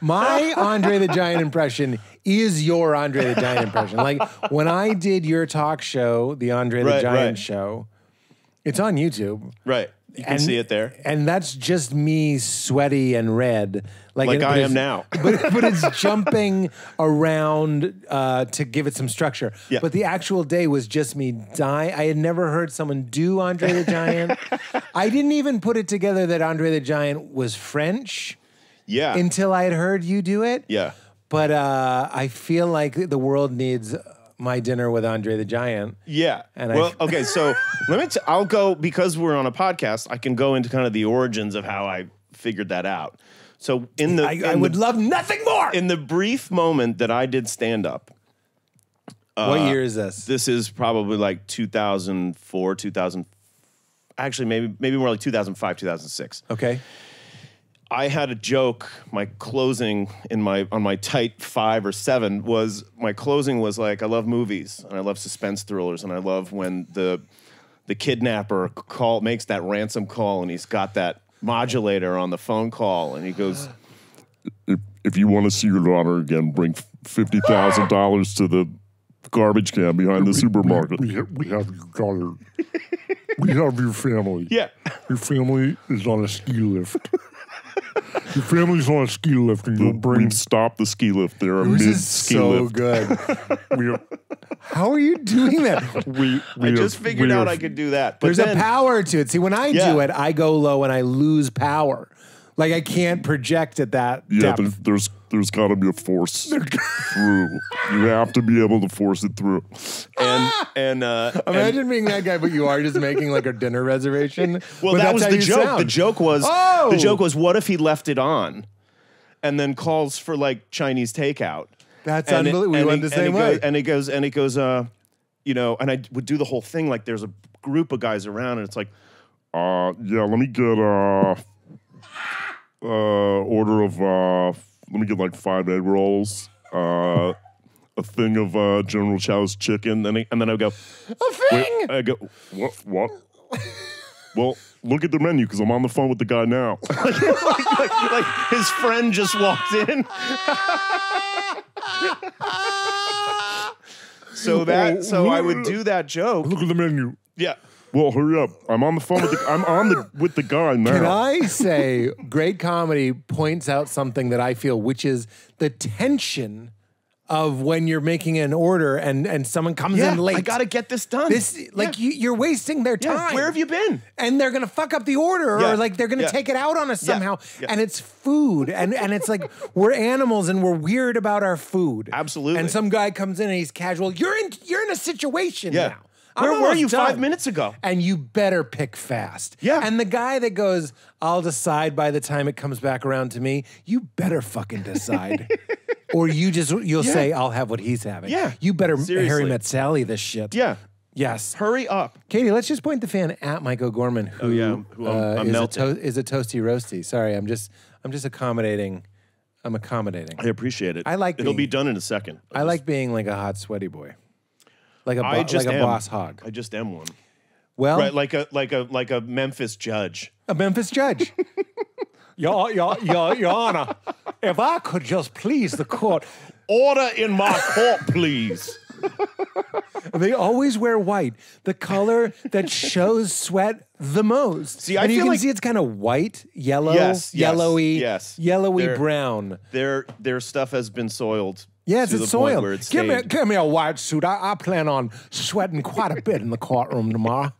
My Andre the Giant impression is your Andre the Giant impression. Like when I did your talk show, the Andre the Right, Giant right. show, it's on YouTube. Right. You can And- see it there. And that's just me sweaty and red. Like it- I am now. but, but it's jumping around uh, to give it some structure. Yeah. But the actual day was just me die. I had never heard someone do Andre the Giant. I didn't even put it together that Andre the Giant was French Yeah. until I had heard you do it. yeah. But uh, I feel like the world needs my dinner with Andre the Giant. Yeah. And I- well, okay. So let me. T- I'll go because we're on a podcast. I can go into kind of the origins of how I figured that out. So in the I, I would the, love nothing more. in the brief moment that I did stand up, what year is this? this is probably like 2004, 2000. Actually, maybe maybe more like 2005, 2006. Okay. I had a joke. My closing in my on my tight five or seven was my closing was like I love movies and I love suspense thrillers and I love when the the kidnapper call makes that ransom call and he's got that modulator on the phone call and he goes if, if you want to see your daughter again, bring fifty thousand dollars to the garbage can behind the supermarket. We, have, we have your daughter. we have your family. yeah Your family is on a ski lift. Your family's on a ski lift, and you'll bring. We've stopped the ski lift there This mid is ski so lift. good. We have, How are you doing that? we, we I just have- figured we out have- I could do that. But There's then, a power to it. See, when I do it, I go low and I lose power. Like I can't project at that Yeah, depth. there's there's, there's got to be a force through. You have to be able to force it through. and and uh, and- Imagine being that guy, but you are just making like a dinner reservation. Well, But that was the joke. sound. The joke was Oh! the joke was what if he left it on, and then calls for like Chinese takeout. That's And it- unbelievable. We and went he- the same he way. Goes, and it goes and it goes. Uh, you know, and I would do the whole thing like there's a group of guys around, and it's like Uh, yeah, let me get uh, uh, order of uh, let me get like five egg rolls, uh, a thing of uh, General Chow's chicken, and then and then I go. a thing. I go, what? What? well, look at the menu because I'm on the phone with the guy now. like, like his friend just walked in. so that so I would do that joke. Look at the menu. Yeah. Well, hurry up! I'm on the phone with the. I'm on the with the guy now. Can I say great comedy points out something that I feel, which is the tension of when you're making an order and and someone comes Yeah, in late. I got to get this done. this like you, you're wasting their Yeah, time. Where have you been? and they're gonna fuck up the order Yeah. or like they're gonna Yeah. take it out on us somehow Yeah. and it's food and and it's like we're animals and we're weird about our food Absolutely. and some guy comes in and he's casual you're in you're in a situation Yeah. now I'm Where were almost you five minutes ago? and you better pick fast Yeah. and the guy that goes I'll decide by the time it comes back around to me you better fucking decide or you just you'll say I'll have what he's having Yeah. you better Seriously. Harry Met Sally this shit Yeah. yes Hurry up. Katie, let's just point the fan at Mike O'Gorman, who, Oh, yeah, who uh, I'm is, a to- is a toasty roasty. Sorry, I'm just I'm just accommodating. I'm accommodating. I appreciate it. I like It'll being- be done in a second. I like being like a hot sweaty boy, like a I bo- just like a am. Boss Hogg. I just am one. Well, Right, like a like a like a Memphis judge. a Memphis judge. your, your, your, your Honor, if I could just please the court, Order in my court, please. they always wear white, the color that shows sweat the most. See, I and you feel can like- see it's kind of white, yellow, Yes, yes, yellowy, yes. yellowy They're- brown. Their their stuff has been soiled. Yes, it's soiled. It's give me, give me a white suit. I, I plan on sweating quite a bit in the courtroom tomorrow.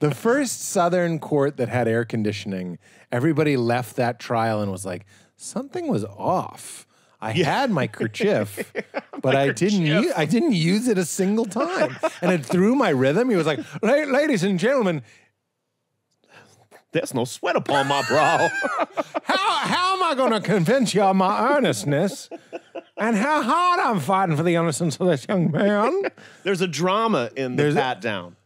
the first Southern court that had air conditioning, everybody left that trial and was like, something was off. I had my kerchief, but I didn't. Use, I didn't use it a single time, and it threw my rhythm. He was like, "Ladies and gentlemen, There's no sweat upon my brow. how how am I going to convince you of my earnestness and how hard I'm fighting for the innocence of this young man?" There's a drama in the There's a- pat down.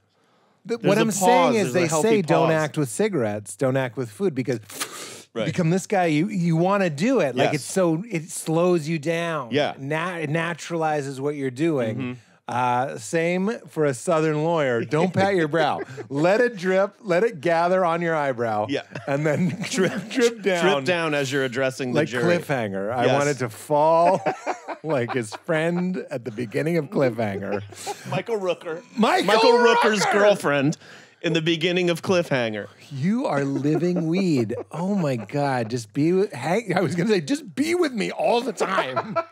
The- There's what a I'm pause, saying is there's a they healthy say don't pause. act with cigarettes, don't act with food because Right. become this guy you you want to do it like Yes. it's so it slows you down. Yeah. Na- it naturalizes what you're doing. Mm-hmm. Uh, same for a Southern lawyer. Don't pat your brow. Let it drip. Let it gather on your eyebrow. Yeah. and then drip, drip down. Drip down as you're addressing the like jury. cliffhanger. I Yes. want it to fall like his friend at the beginning of cliffhanger. Michael Rooker. Michael Michael Rooker's Rooker! girlfriend in the beginning of Cliffhanger. You are living weed. Oh my God. Just be with, hang, I was going to say, just be with me all the time.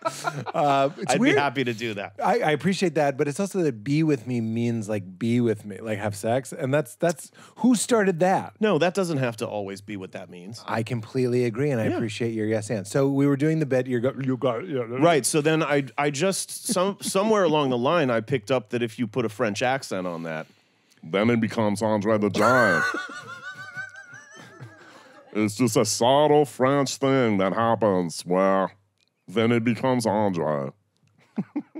Uh, I'd weird. be happy to do that. I, I appreciate that, but it's also that be with me means like be with me, like have sex. And that's, that's who started that? No, that doesn't have to always be what that means. I completely agree. And I appreciate your yes and. So we were doing the bit. You got, you got, yeah, Right. So then I I just some somewhere along the line I picked up that if you put a French accent on that, Then it becomes Andre the Giant. it's just a subtle French thing that happens where then it becomes Andre.